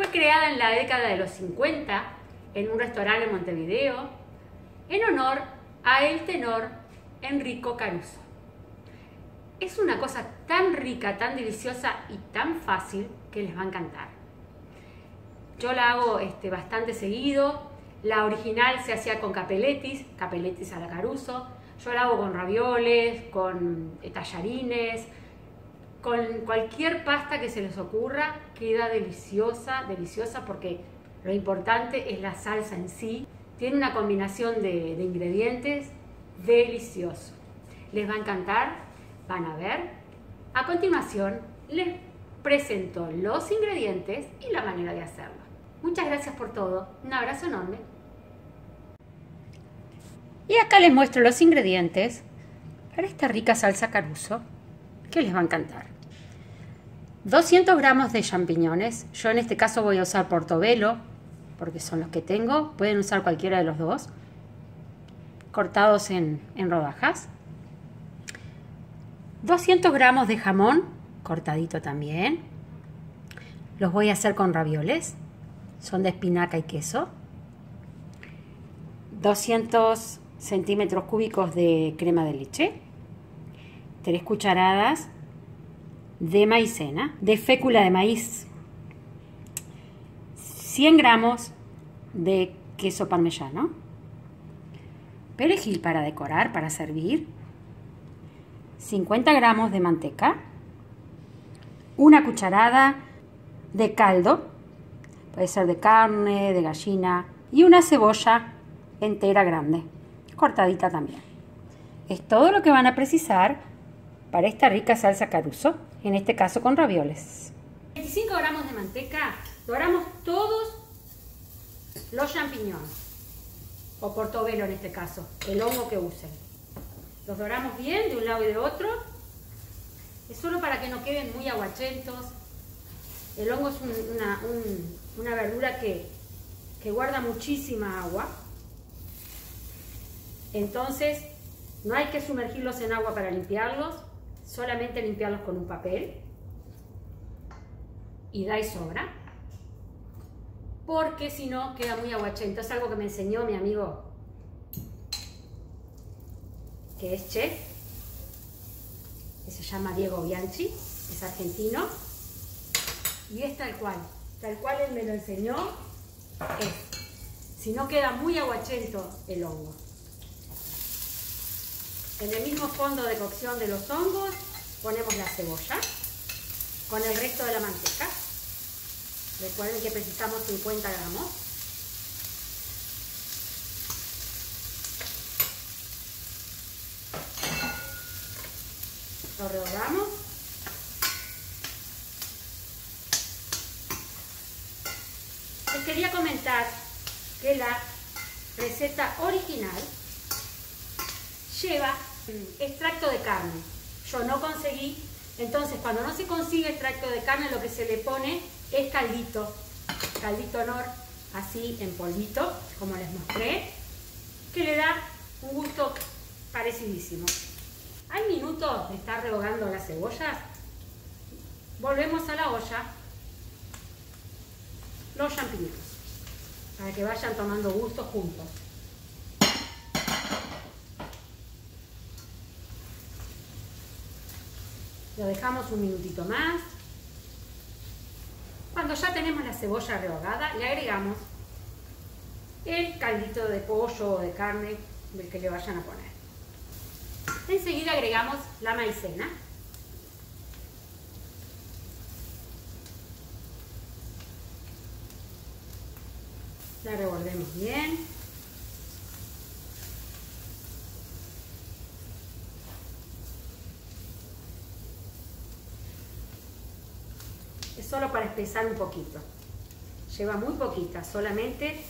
Fue creada en la década de los 50 en un restaurante en Montevideo en honor a el tenor Enrico Caruso. Es una cosa tan rica, tan deliciosa y tan fácil que les va a encantar. Yo la hago este, bastante seguido. La original se hacía con capeletis, capeletis a la Caruso. Yo la hago con ravioles, con tallarines, con cualquier pasta que se les ocurra. Queda deliciosa, deliciosa porque lo importante es la salsa en sí. Tiene una combinación de, ingredientes delicioso. Les va a encantar van a ver. A continuación, les presento los ingredientes y la manera de hacerlo. Muchas gracias por todo. Un abrazo enorme. Y acá les muestro los ingredientes para esta rica salsa caruso que les va a encantar. 200 gramos de champiñones. Yo en este caso voy a usar portobelo porque son los que tengo. Pueden usar cualquiera de los dos. Cortados en, en rodajas. 200 gramos de jamón, cortadito también. Los voy a hacer con ravioles. Son de espinaca y queso. 200 centímetros cúbicos de crema de leche. 3 cucharadas de maicena, de fécula de maíz. 100 gramos de queso parmesano. Perejil para decorar, para servir 50 gramos de manteca, una cucharada de caldo, puede ser de carne, de gallina, y una cebolla entera grande, cortadita también. Es todo lo que van a precisar para esta rica salsa caruso, en este caso con ravioles. 25 gramos de manteca, doramos todos los champiñones, o portobelo en este caso, el hongo que usen. Los doramos bien de un lado y de otro. Es solo para que no queden muy aguachentos. El hongo es una, verdura que, que guarda muchísima agua. Entonces, no hay que sumergirlos en agua para limpiarlos, solamente limpiarlos con un papel. Y da y sobra. Porque si no, queda muy aguachento. Es algo que me enseñó mi amigo que es chef, que se llama Diego Bianchi, es argentino, y es tal cual, tal cual él me lo enseñó, si no queda muy aguachento el hongo. En el mismo fondo de cocción de los hongos ponemos la cebolla con el resto de la manteca. Recuerden que precisamos 50 gramos. lo rehogamos. Les quería comentar que la receta original lleva extracto de carne. Yo no conseguí, entonces cuando no se consigue extracto de carne lo que se le pone es caldito, caldito honor, así en polvito, como les mostré, que le da un gusto parecidísimo. Hay minutos de estar rehogando las cebollas. Volvemos a la olla. Los champiñones. Para que vayan tomando gusto juntos. Lo dejamos un minutito más. Cuando ya tenemos la cebolla rehogada, le agregamos el caldito de pollo o de carne del que le vayan a poner. Enseguida agregamos la maicena. La revolvemos bien. Solo para espesar un poquito. Lleva muy poquita, solamente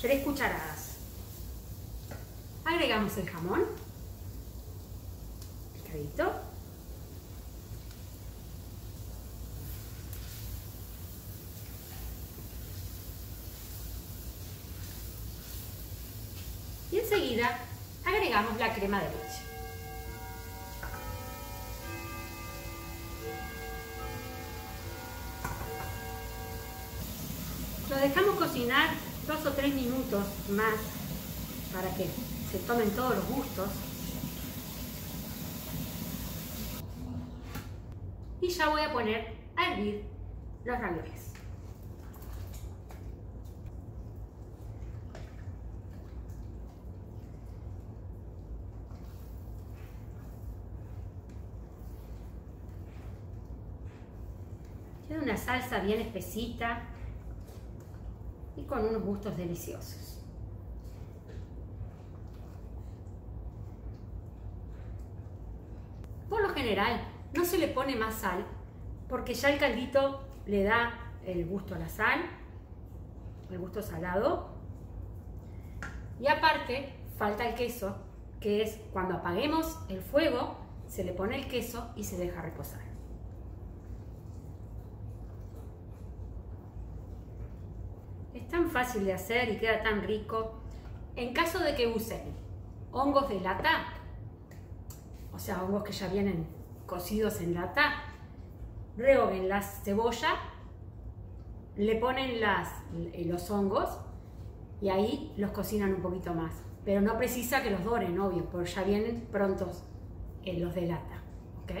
3 cucharadas. Agregamos el jamón. Y enseguida agregamos la crema de leche. Dejamos cocinar dos o tres minutos más para que se tomen todos los gustos. Y ya voy a poner a hervir los ravioles. Tiene una salsa bien espesita con unos gustos deliciosos. Por lo general no se le pone más sal porque ya el caldito le da el gusto a la sal, el gusto salado. Y aparte falta el queso, que es cuando apaguemos el fuego, se le pone el queso y se deja reposar. Es tan fácil de hacer y queda tan rico. En caso de que usen hongos de lata, o sea, hongos que ya vienen cocidos en lata, rehoguen la cebolla, le ponen eh, los hongos y ahí los cocinan un poquito más. Pero no precisa que los doren, obvio, porque ya vienen prontos eh, los de lata. ¿ok?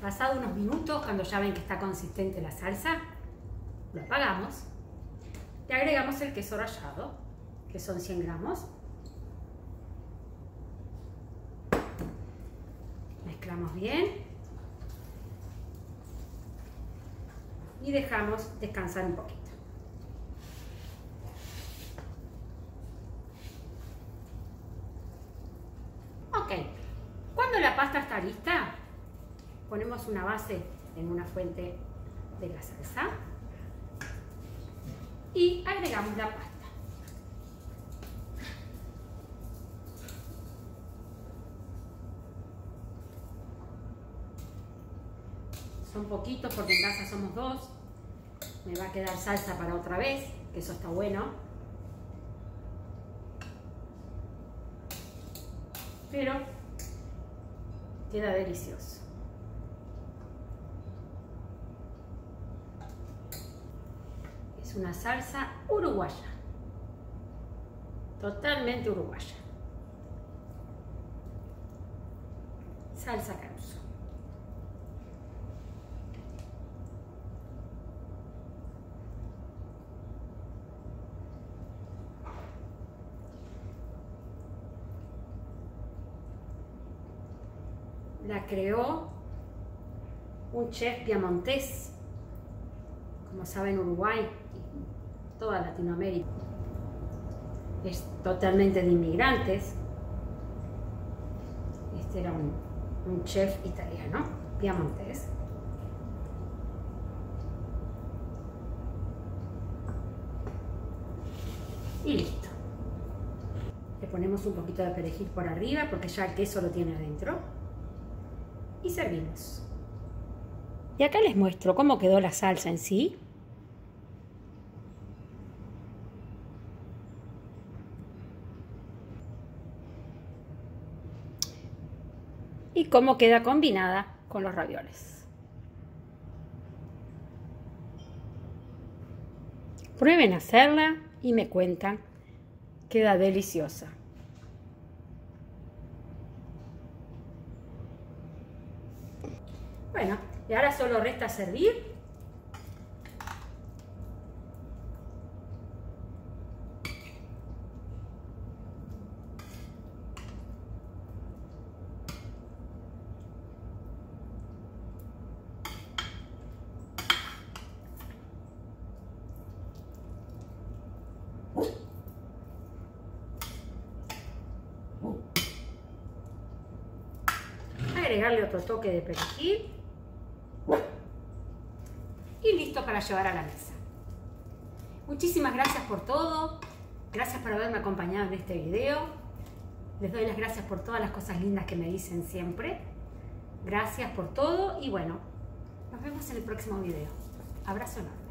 Pasado unos minutos, cuando ya ven que está consistente la salsa, lo apagamos y agregamos el queso rallado, que son 100 gramos. Mezclamos bien. Y dejamos descansar un poquito. Ok, cuando la pasta está lista, ponemos una base en una fuente de la salsa y agregamos la pasta. Son poquitos porque en casa somos dos me va a quedar salsa para otra vez, que eso está bueno. Pero queda delicioso. Una salsa uruguaya, totalmente uruguaya. Salsa caruso. la creó un chef piamontés, como saben Uruguay y toda Latinoamérica. Es totalmente de inmigrantes. Este era un, chef italiano, piamontés. Y listo. Le ponemos un poquito de perejil por arriba porque ya el queso lo tiene adentro y servimos. Y acá les muestro cómo quedó la salsa en sí. Y cómo queda combinada con los ravioles. Prueben hacerla y me cuentan. Queda deliciosa. Bueno, y ahora solo resta servir. Agregarle otro toque de perejil y listo para llevar a la mesa. Muchísimas gracias por todo, gracias por haberme acompañado en este video. Les doy las gracias por todas las cosas lindas que me dicen siempre. Gracias por todo y bueno, nos vemos en el próximo video. Abrazo enorme.